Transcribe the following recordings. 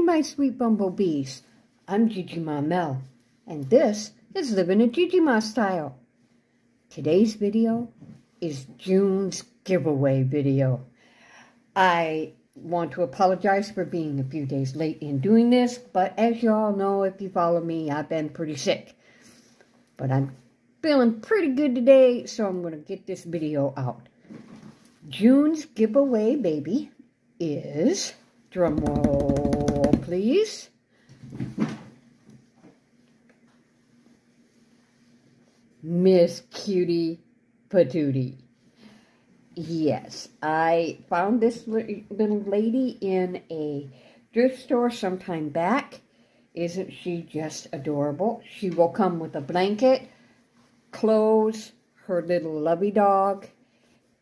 my sweet bumblebees. I'm Gigi Ma Mel, and this is Living a GG-ma style. Today's video is June's giveaway video. I want to apologize for being a few days late in doing this, but as you all know, if you follow me, I've been pretty sick. But I'm feeling pretty good today, so I'm going to get this video out. June's giveaway baby is, drum roll please, Miss Cutie Patootie. Yes, I found this little lady in a thrift store sometime back. Isn't she just adorable? She will come with a blanket, clothes, her little lovey dog,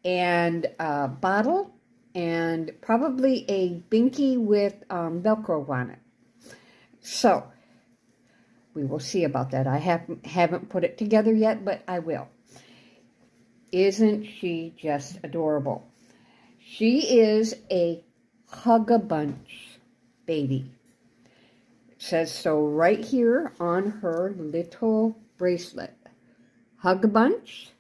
and a bottle, and probably a binky with um, Velcro on it. So, we will see about that. I haven't, haven't put it together yet, but I will. Isn't she just adorable? She is a Hugga Bunch baby. It says so right here on her little bracelet. Hugga Bunch.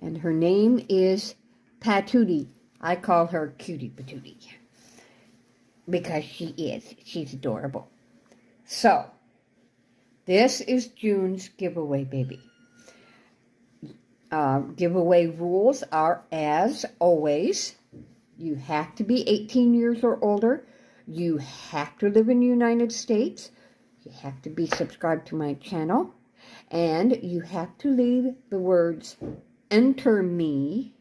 And her name is Patootie. I call her Cutie Patootie. Because she is. She's adorable. So, this is June's giveaway baby. Uh, giveaway rules are, as always, you have to be 18 years or older. You have to live in the United States. You have to be subscribed to my channel. And you have to leave the words, enter me,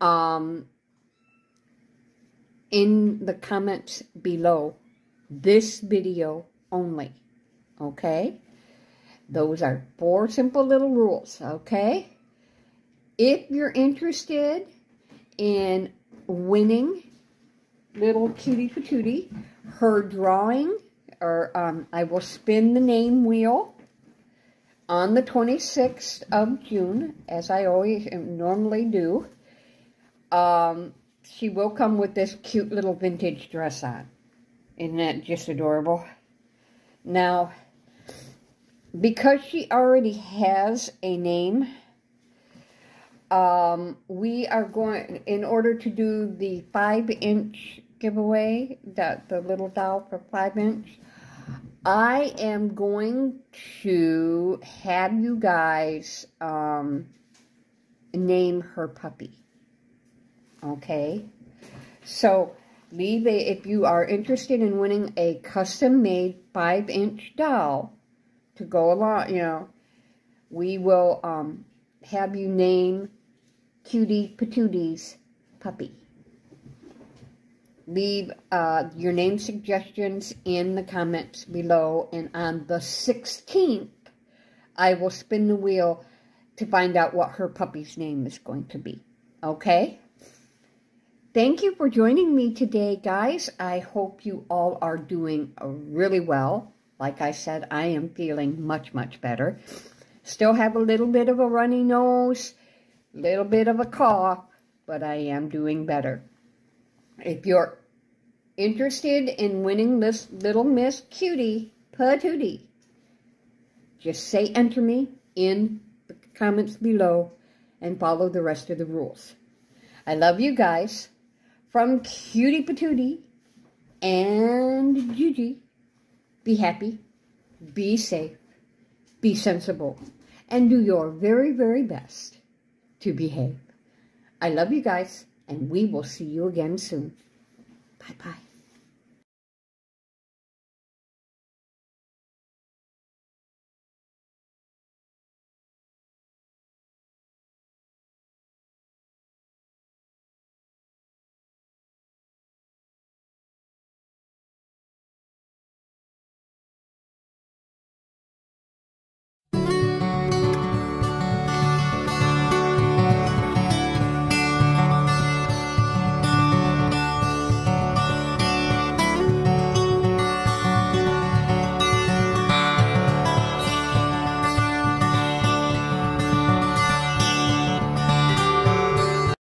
um, in the comments below this video only. Okay? Those are four simple little rules, okay? If you're interested in winning little cutie patootie, her drawing, or um, I will spin the name wheel on the 26th of June, as I always normally do. Um, she will come with this cute little vintage dress on. Isn't that just adorable? Now, because she already has a name, um, we are going, in order to do the 5-inch giveaway, that the little doll for 5-inch, I am going to have you guys um, name her puppy. Okay? So, leave a, if you are interested in winning a custom-made 5-inch doll, to go along, you know, we will um, have you name Cutie Patootie's puppy. Leave uh, your name suggestions in the comments below, and on the 16th, I will spin the wheel to find out what her puppy's name is going to be. Okay? Thank you for joining me today, guys. I hope you all are doing really well. Like I said, I am feeling much, much better. Still have a little bit of a runny nose, a little bit of a cough, but I am doing better. If you're interested in winning this Little Miss Cutie Patootie, just say enter me in the comments below and follow the rest of the rules. I love you guys. From Cutie Patootie and Gigi. Be happy, be safe, be sensible, and do your very, very best to behave. I love you guys, and we will see you again soon. Bye-bye.